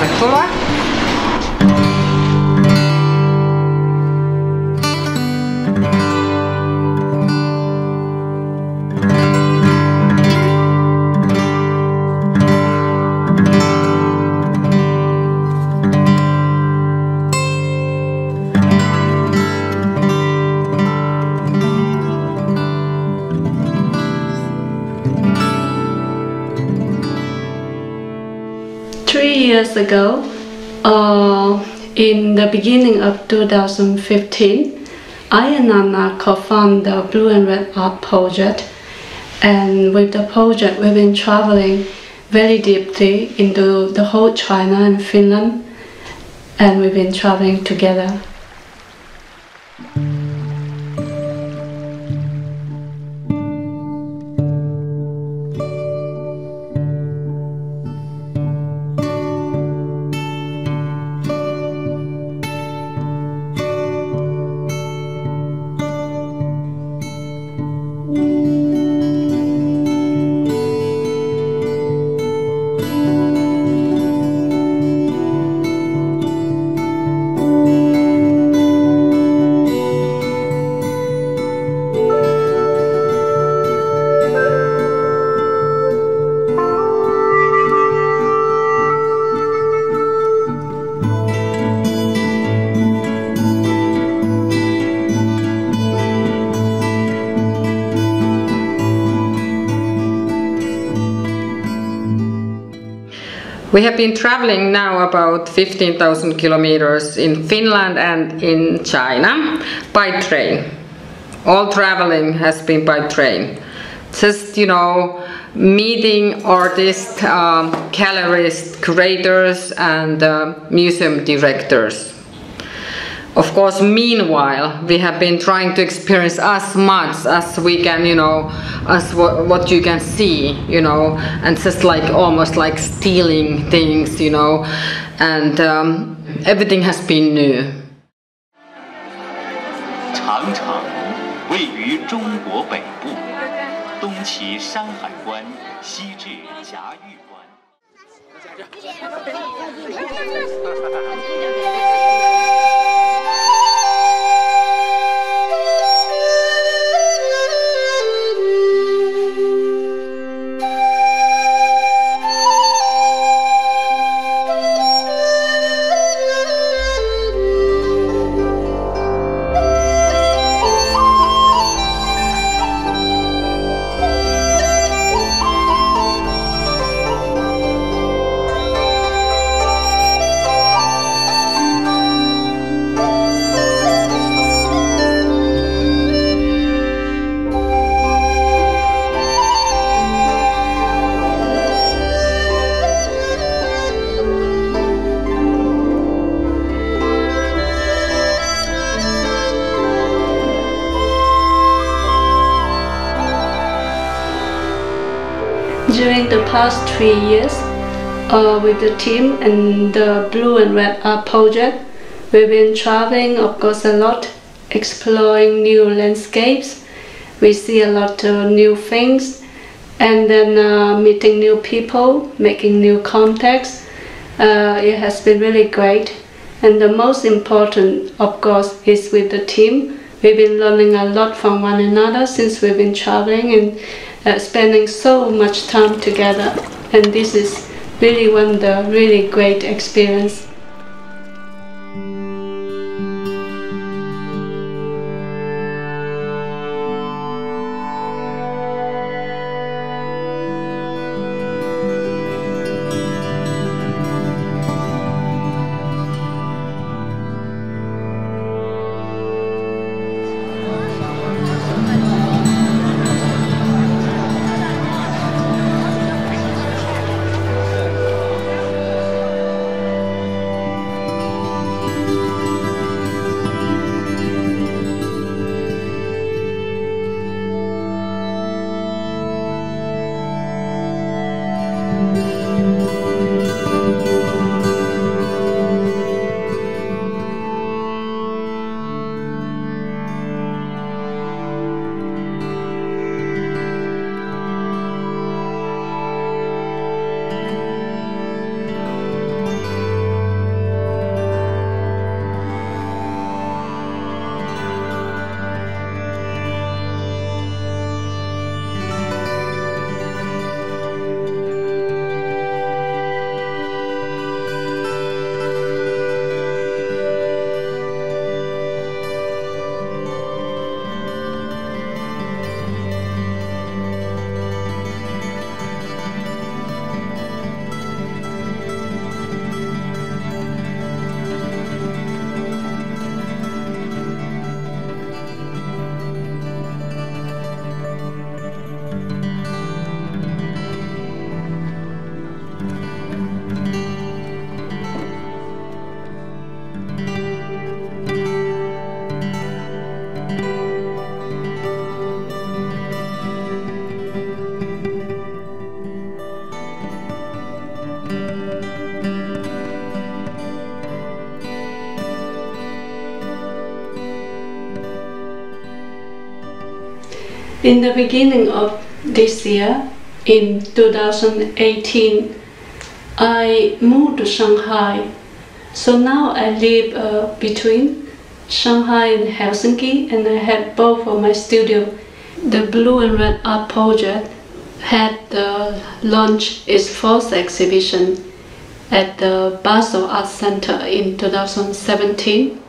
personas years ago, uh, in the beginning of 2015, I and Nanna co-founded the Blue and Red Art Project. And with the project, we've been traveling very deeply into the whole China and Finland, and we've been traveling together. We have been traveling now about 15,000 kilometers in Finland and in China by train. All traveling has been by train. Just, you know, meeting artists, um, galleries, curators, and uh, museum directors. Of course, meanwhile, we have been trying to experience as much as we can, you know, as what, what you can see, you know, and just like almost like stealing things, you know, and um, everything has been new. 长城位于中国北部，东起山海关，西至嘉峪关。During the past three years, uh, with the team and the Blue and Red Art Project, we've been traveling, of course, a lot, exploring new landscapes. We see a lot of new things, and then uh, meeting new people, making new contacts. Uh, it has been really great. And the most important, of course, is with the team. We've been learning a lot from one another since we've been traveling and uh, spending so much time together. And this is really one of the really great experience. In the beginning of this year, in 2018, I moved to Shanghai. So now I live uh, between Shanghai and Helsinki, and I have both of my studio. The Blue and Red Art Project had the launch its fourth exhibition at the Basel Art Center in 2017.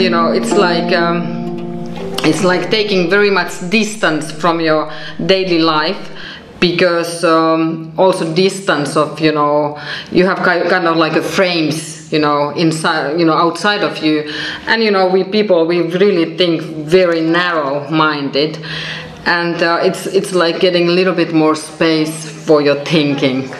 You know it's like um, it's like taking very much distance from your daily life because um, also distance of you know you have kind of like a frames you know inside you know outside of you. And you know we people we really think very narrow minded and uh, it's it's like getting a little bit more space for your thinking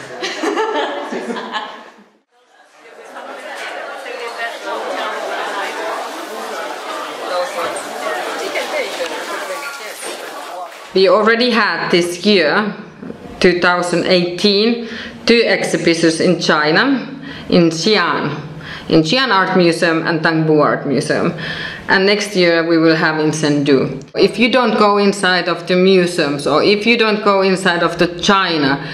We already had this year, 2018, two exhibitions in China, in Xi'an, in Xi'an Art Museum and TangBo Art Museum. And next year we will have in Chengdu. If you don't go inside of the museums or if you don't go inside of the China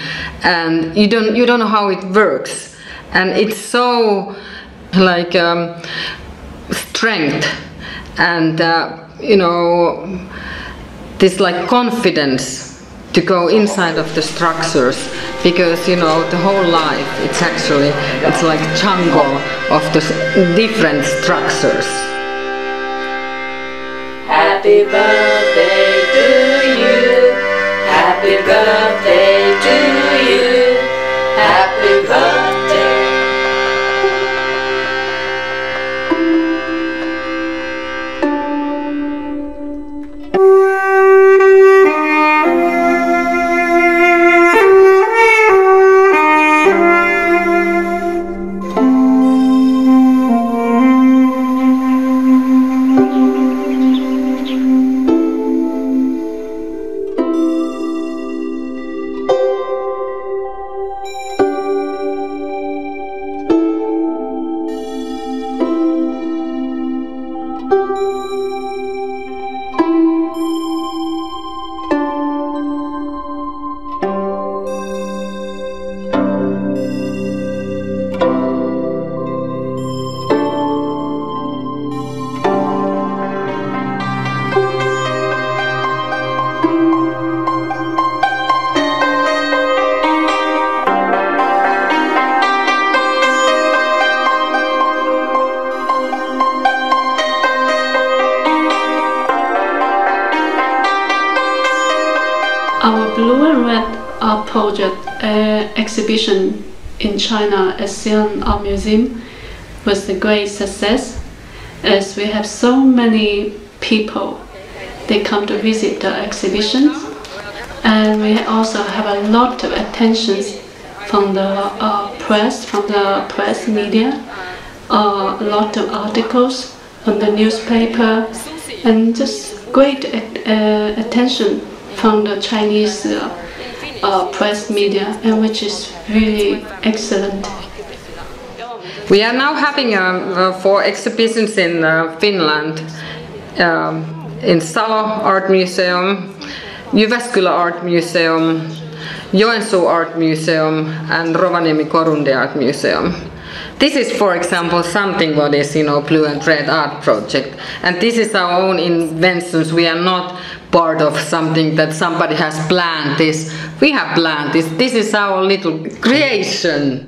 and you don't you don't know how it works and it's so like um, strength and uh, you know this like confidence to go inside of the structures because you know the whole life it's actually it's like jungle of the different structures Happy birthday to you. Happy birthday Our Blue and Red Art Project uh, exhibition in China at Xi'an Art Museum was a great success. As we have so many people they come to visit the exhibitions and we also have a lot of attentions from the uh, press, from the press media, uh, a lot of articles on the newspaper and just great uh, attention from the Chinese uh, uh, press media, and which is really excellent. We are now having uh, uh, four exhibitions in Finland, um, in Salo Art Museum, Jyväskylä Art Museum, Joensuu Art Museum and Rovaniemi Korundi Art Museum. This is, for example, something what is, you know, Blue and Red Art Project. And this is our own inventions. We are not part of something that somebody has planned this. We have planned this. This is our little creation.